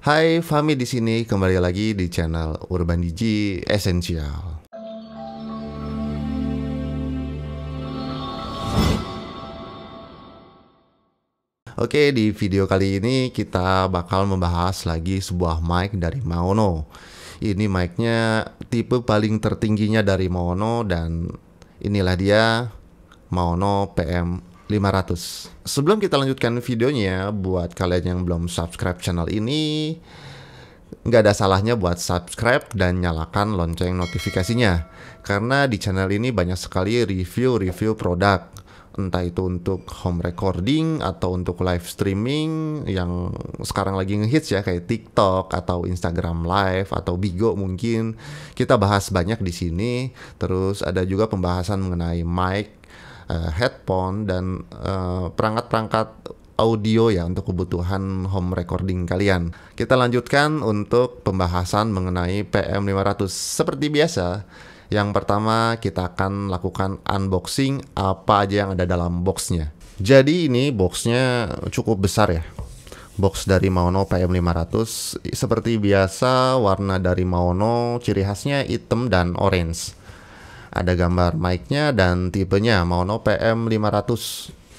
Hai, Fami di sini kembali lagi di channel Urban Digi Essential. Oke, di video kali ini kita bakal membahas lagi sebuah mic dari Maono. Ini mic-nya tipe paling tertingginya dari Maono dan inilah dia Maono PM 500. Sebelum kita lanjutkan videonya, buat kalian yang belum subscribe channel ini, nggak ada salahnya buat subscribe dan nyalakan lonceng notifikasinya. Karena di channel ini banyak sekali review-review produk entah itu untuk home recording atau untuk live streaming yang sekarang lagi ngehits ya kayak TikTok atau Instagram Live atau Bigo mungkin kita bahas banyak di sini terus ada juga pembahasan mengenai mic, uh, headphone dan uh, perangkat-perangkat audio ya untuk kebutuhan home recording kalian. Kita lanjutkan untuk pembahasan mengenai PM500 seperti biasa yang pertama kita akan lakukan unboxing apa aja yang ada dalam boxnya. Jadi ini boxnya cukup besar ya. Box dari Maono PM500 seperti biasa warna dari Maono ciri khasnya hitam dan orange. Ada gambar mic-nya dan tipenya Maono PM500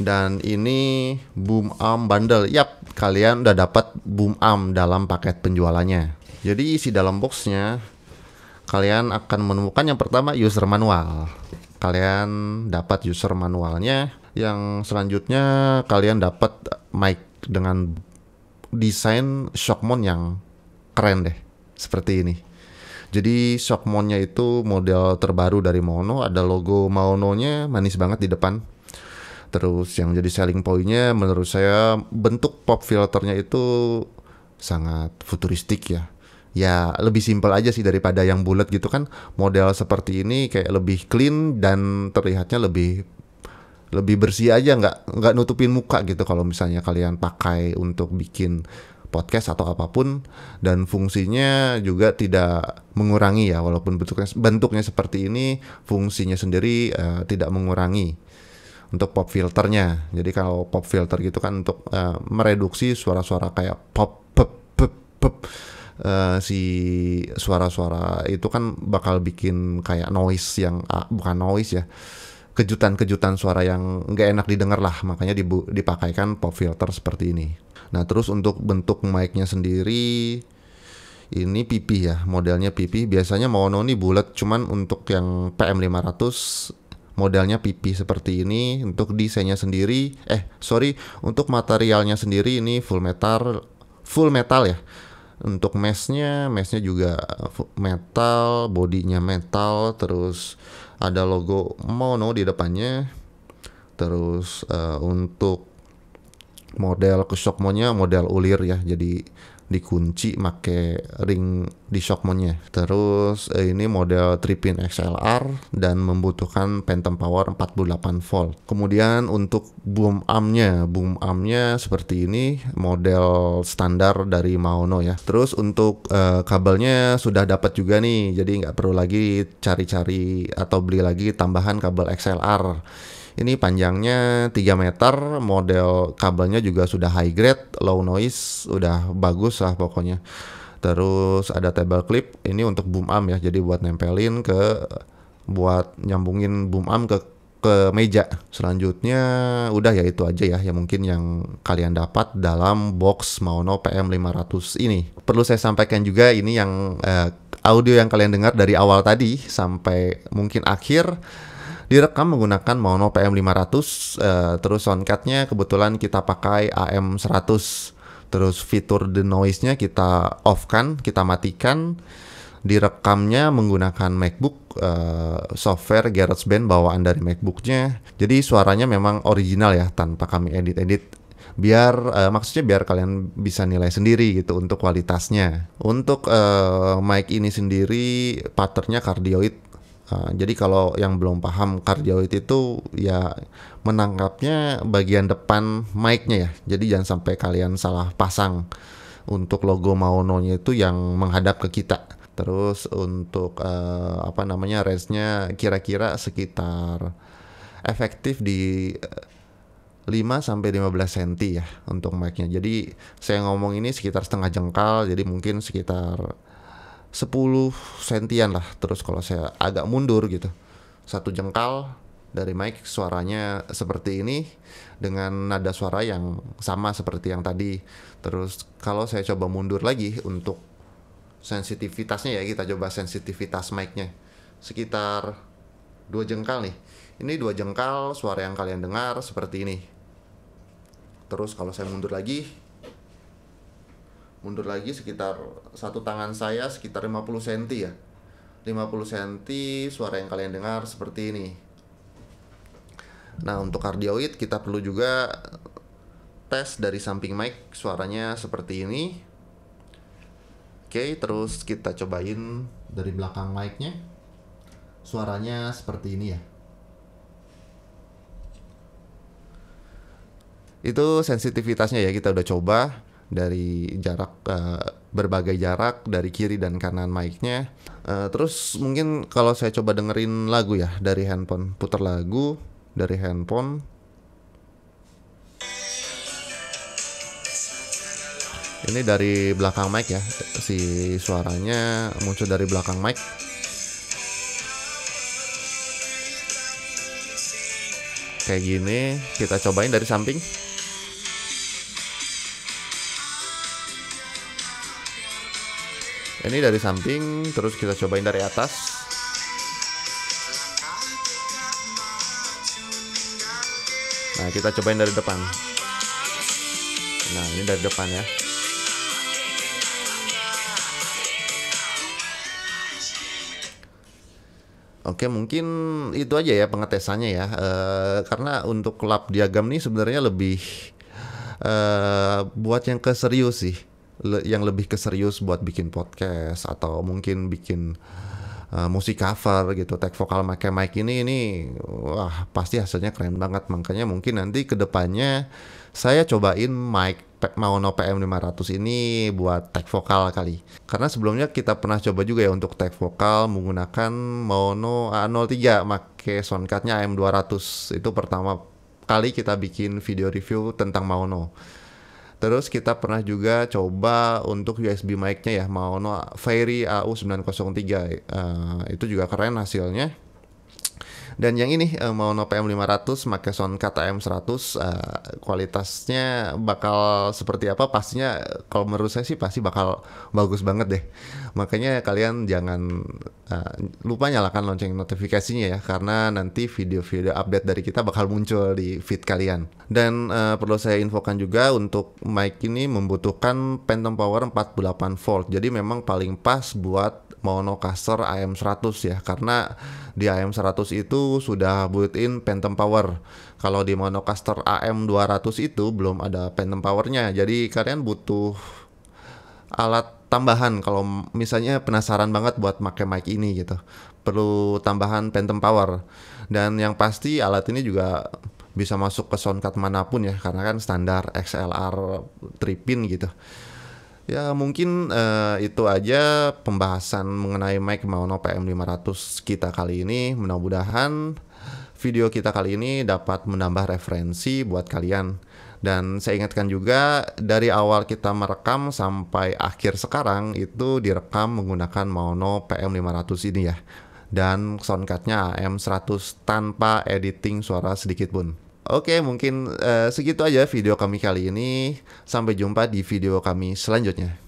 dan ini boom arm bundle. Yap, kalian udah dapat boom arm dalam paket penjualannya. Jadi isi dalam boxnya kalian akan menemukan yang pertama user manual. Kalian dapat user manualnya. Yang selanjutnya kalian dapat mic dengan desain shockmount yang keren deh. Seperti ini. Jadi shockmountnya itu model terbaru dari Mono. Ada logo Maono-nya manis banget di depan. Terus yang jadi selling pointnya menurut saya bentuk pop filternya itu sangat futuristik ya ya lebih simpel aja sih daripada yang bulat gitu kan model seperti ini kayak lebih clean dan terlihatnya lebih lebih bersih aja nggak nggak nutupin muka gitu kalau misalnya kalian pakai untuk bikin podcast atau apa pun dan fungsinya juga tidak mengurangi ya walaupun bentuknya bentuknya seperti ini fungsinya sendiri uh, tidak mengurangi untuk pop filternya. Jadi kalau pop filter gitu kan untuk uh, mereduksi suara-suara kayak pop pop pop pop uh, si suara-suara itu kan bakal bikin kayak noise yang uh, bukan noise ya kejutan-kejutan suara yang nggak enak didengar lah. Makanya dibu dipakaikan pop filter seperti ini. Nah terus untuk bentuk mic-nya sendiri ini pipi ya modelnya pipi biasanya mono ini bulat cuman untuk yang PM500 modelnya pipi seperti ini. Untuk desainnya sendiri eh sorry untuk materialnya sendiri ini full metal full metal ya untuk meshnya meshnya juga metal bodinya metal terus ada logo mono di depannya. Terus uh, untuk model ke model ulir ya jadi dikunci make ring di shockmonnya. Terus eh, ini model Tripin XLR dan membutuhkan phantom power 48 volt. Kemudian untuk boom armnya, boom armnya seperti ini model standar dari Maono ya. Terus untuk eh, kabelnya sudah dapat juga nih, jadi nggak perlu lagi cari-cari atau beli lagi tambahan kabel XLR ini panjangnya 3 meter, model kabelnya juga sudah high grade, low noise, udah bagus lah pokoknya. Terus ada table clip, ini untuk boom arm ya, jadi buat nempelin ke buat nyambungin boom arm ke ke meja. Selanjutnya udah ya itu aja ya yang mungkin yang kalian dapat dalam box Maono PM500 ini. Perlu saya sampaikan juga ini yang eh, audio yang kalian dengar dari awal tadi sampai mungkin akhir direkam menggunakan mono PM500 uh, terus soundcardnya kebetulan kita pakai AM100 terus fitur the noise-nya kita off kan kita matikan. Direkamnya menggunakan MacBook uh, software GarageBand bawaan dari MacBooknya. Jadi suaranya memang original ya tanpa kami edit-edit. Biar uh, maksudnya biar kalian bisa nilai sendiri gitu untuk kualitasnya. Untuk uh, mic ini sendiri patternnya cardioid Uh, jadi kalau yang belum paham cardioid itu ya menangkapnya bagian depan mic-nya ya. Jadi jangan sampai kalian salah pasang. Untuk logo Maono-nya itu yang menghadap ke kita. Terus untuk uh, apa namanya range-nya kira-kira sekitar efektif di 5 sampai 15 cm ya untuk mic-nya. Jadi saya ngomong ini sekitar setengah jengkal jadi mungkin sekitar 10 sentian lah. Terus kalau saya agak mundur gitu. Satu jengkal dari mic suaranya seperti ini dengan nada suara yang sama seperti yang tadi. Terus kalau saya coba mundur lagi untuk sensitivitasnya ya kita coba sensitivitas mic-nya sekitar dua jengkal nih. Ini dua jengkal suara yang kalian dengar seperti ini. Terus kalau saya mundur lagi mundur lagi sekitar satu tangan saya sekitar 50 cm ya. 50 cm suara yang kalian dengar seperti ini. Nah, untuk kardioid kita perlu juga tes dari samping mic suaranya seperti ini. Oke, terus kita cobain dari belakang mic-nya. Suaranya seperti ini ya. Itu sensitivitasnya ya kita udah coba dari jarak uh, berbagai jarak dari kiri dan kanan mic-nya. Uh, terus mungkin kalau saya coba dengerin lagu ya dari handphone, putar lagu dari handphone. Ini dari belakang mic ya, si suaranya muncul dari belakang mic. Kayak gini, kita cobain dari samping. Ini dari samping, terus kita cobain dari atas. Nah, kita cobain dari depan. Nah, ini dari depan ya. Oke, mungkin itu aja ya pengetesannya ya. E, karena untuk lab diagram nih sebenarnya lebih e, buat yang keserius sih le yang lebih ke serius buat bikin podcast atau mungkin bikin uh, musik cover gitu. Tag vokal pakai mic ini ini wah pasti hasilnya keren banget. Makanya mungkin nanti ke depannya saya cobain mic Maono PM500 ini buat tag vokal kali. Karena sebelumnya kita pernah coba juga ya untuk tag vokal menggunakan Maono A03 pakai soundcardnya AM200 itu pertama kali kita bikin video review tentang Maono Terus kita pernah juga coba untuk USB mic-nya ya Maono Fairy AU903 uh, itu juga keren hasilnya. Dan yang ini uh, Maono PM500 pakai soundcard AM100 uh, kualitasnya bakal seperti apa pastinya kalau menurut saya sih pasti bakal bagus banget deh. Makanya kalian jangan uh, lupa nyalakan lonceng notifikasinya ya karena nanti video-video update dari kita bakal muncul di feed kalian. Dan uh, perlu saya infokan juga untuk mic ini membutuhkan phantom power 48 volt. Jadi memang paling pas buat monocaster AM100 ya karena di AM100 itu sudah built-in phantom power. Kalau di monocaster AM200 itu belum ada phantom powernya. Jadi kalian butuh alat tambahan kalau misalnya penasaran banget buat pakai mic ini gitu. Perlu tambahan phantom power. Dan yang pasti alat ini juga bisa masuk ke soundcard mana pun ya karena kan standar XLR 3 pin gitu. Ya mungkin uh, itu aja pembahasan mengenai mic Maono PM500 kita kali ini. Mudah-mudahan video kita kali ini dapat menambah referensi buat kalian. Dan saya ingatkan juga dari awal kita merekam sampai akhir sekarang itu direkam menggunakan Maono PM500 ini ya. Dan soundcardnya AM100 tanpa editing suara sedikit pun. Oke, mungkin uh, segitu aja video kami kali ini. Sampai jumpa di video kami selanjutnya.